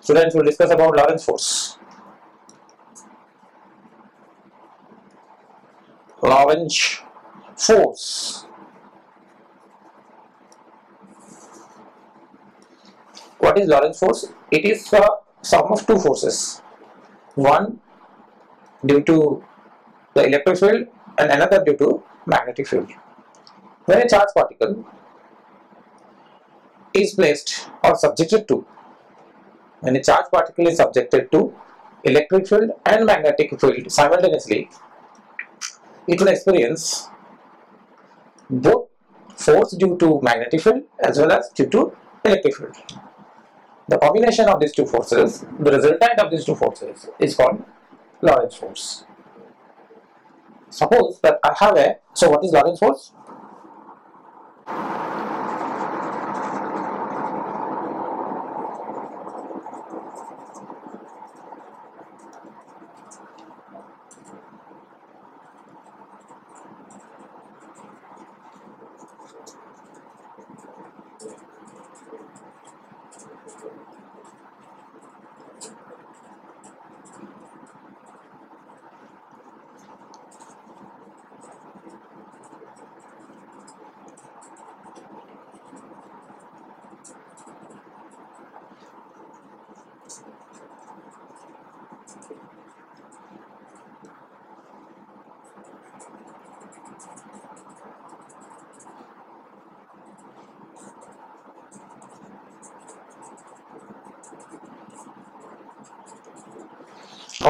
Students will discuss about Lorentz force. Lorentz force. What is Lorentz force? It is the sum of two forces. One due to the electric field and another due to magnetic field. When a charged particle is placed or subjected to when a charged particle is subjected to electric field and magnetic field simultaneously it will experience both force due to magnetic field as well as due to electric field. The combination of these two forces, the resultant of these two forces is called Lorentz force. Suppose that I have a, so what is Lorentz force?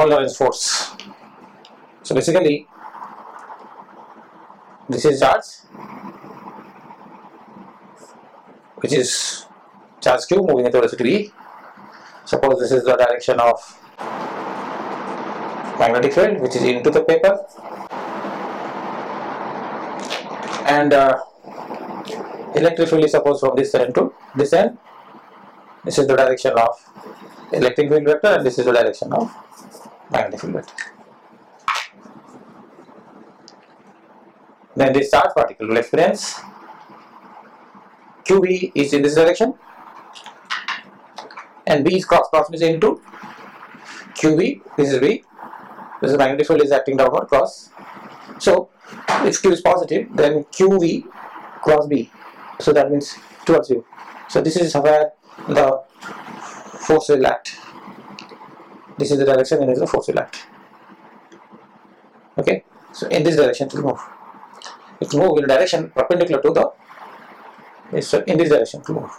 Lorentz force. So basically, this is charge, which is charge q moving at velocity v. Suppose this is the direction of magnetic field, which is into the paper, and uh, electric field is supposed from this end to this end. This is the direction of electric field vector, and this is the direction of magnetic field. Then this charge particle will experience QV is in this direction and V is cross cross means into QV, this is V, this is magnetic field is acting downward cross. So if Q is positive then QV cross B. So that means towards you. So this is where the force will act this is the direction and this is the force will act. Okay? So in this direction it will move. It will move in direction perpendicular to the so in this direction to move.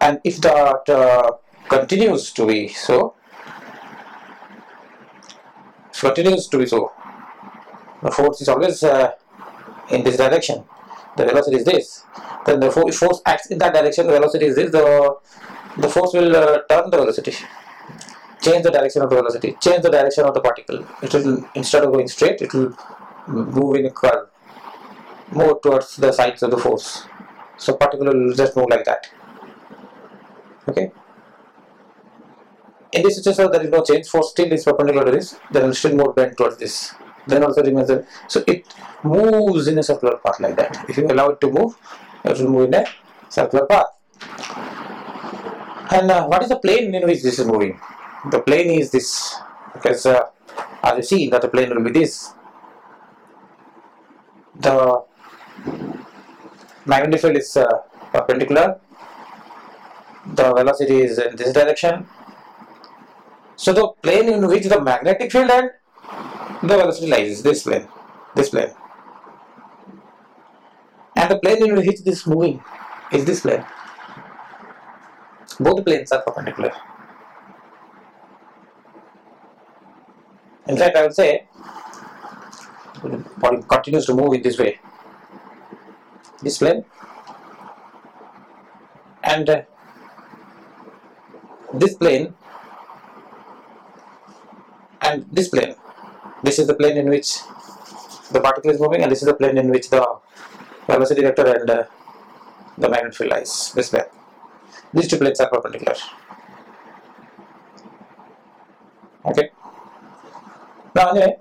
And if that uh, continues to be so continues to be so the force is always uh, in this direction. The velocity is this. Then the force, force acts in that direction the velocity is this. The the force will uh, turn the velocity change the direction of the velocity change the direction of the particle. It will instead of going straight it will move in a curve more towards the sides of the force. So particle will just move like that. Okay? In this situation there is no change. Force still is perpendicular to this then still move bend towards this. Then also remains the, so it moves in a circular path like that. If you allow it to move it will move in a circular path. And uh, what is the plane in which this is moving the plane is this. Because uh, as you see that the plane will be this. The magnetic field is uh, perpendicular. The velocity is in this direction. So the plane in which the magnetic field and the velocity lies is this plane this plane. And the plane in which this is moving is this plane. Both planes are perpendicular in fact I would say body continues to move in this way. This plane and uh, this plane and this plane this is the plane in which the particle is moving and this is the plane in which the velocity vector and uh, the magnetic field lies. This plane these two planes are perpendicular. Okay anyway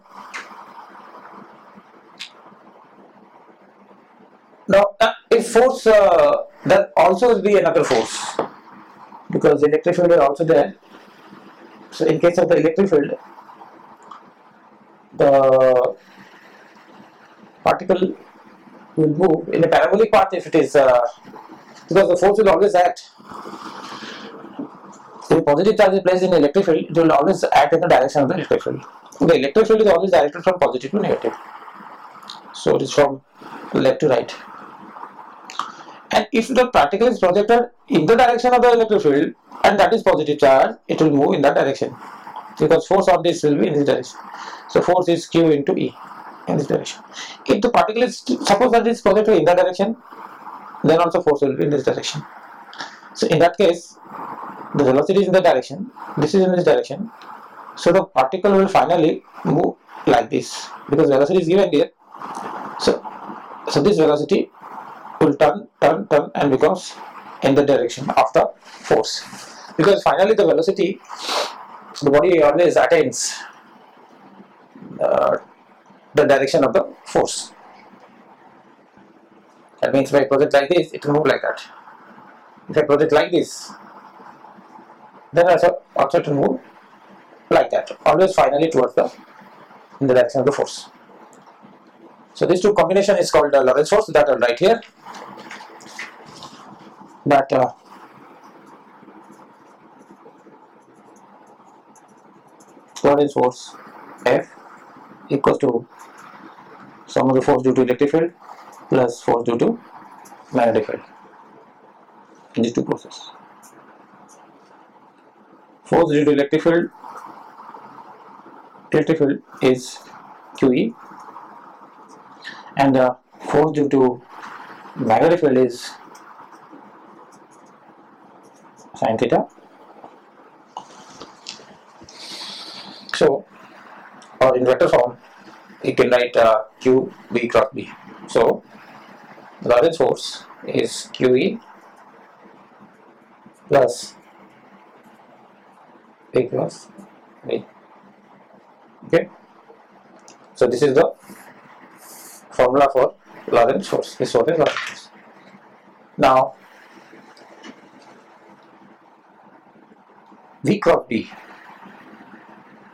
now uh, if force uh, there also will be another force because electric field is also there. So in case of the electric field, the particle will move in a parabolic path if it is uh, because the force will always act. If positive charge is placed in the electric field, it will always act in the direction of the electric field. The electric field is always directed from positive to negative. So it is from left to right. And if the particle is projected in the direction of the electric field and that is positive charge, it will move in that direction because force on this will be in this direction. So force is Q into E in this direction. If the particle is suppose that is projected in that direction, then also force will be in this direction. So in that case, the velocity is in the direction, this is in this direction. So the particle will finally move like this because velocity is given here. So, so this velocity will turn, turn, turn and becomes in the direction of the force. Because finally the velocity, the body always attains uh, the direction of the force. That means if I project like this, it will move like that. If I project like this, then also object will move like that. Always finally towards the in the direction of the force. So these two combination is called the Lorentz force that I'll write here. That uh, Lorentz force F equals to sum of the force due to electric field plus force due to magnetic field in these two processes. Force due to electric field field is QE and the force due to magnetic field is sine theta. So, or in vector form, you can write uh, Q B cross B. So, Lorentz force is QE plus B cross B. Okay. So this is the formula for Lorentz force. This what is Lorentz force. Now V cross B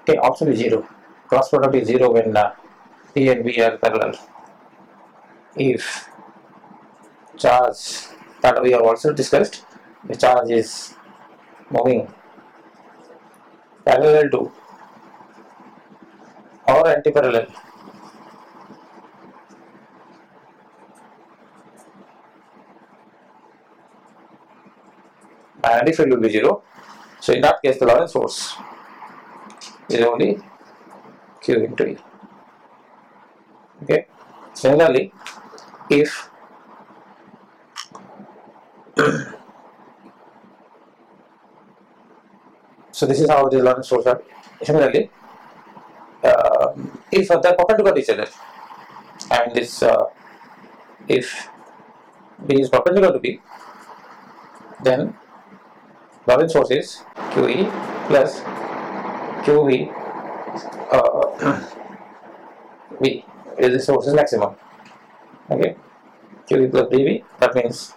can also be zero. Cross product is zero when uh, and B are parallel. If charge that we have also discussed, the charge is moving parallel to or anti-parallel. Magnetic field will be zero. So in that case, the Lorentz force is only Q into E. Okay. Similarly, if so, this is how the Lorentz force are. Similarly, if uh, they're perpendicular to each other, mean this, uh, if B is perpendicular to B, then Lorentz force is QE plus QV uh, is this force is maximum. Okay, QV plus BV that means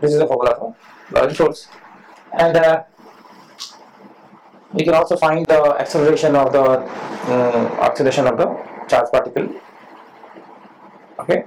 this is the formula for Lorentz force and uh, we can also find the acceleration of the um, acceleration of the charged particle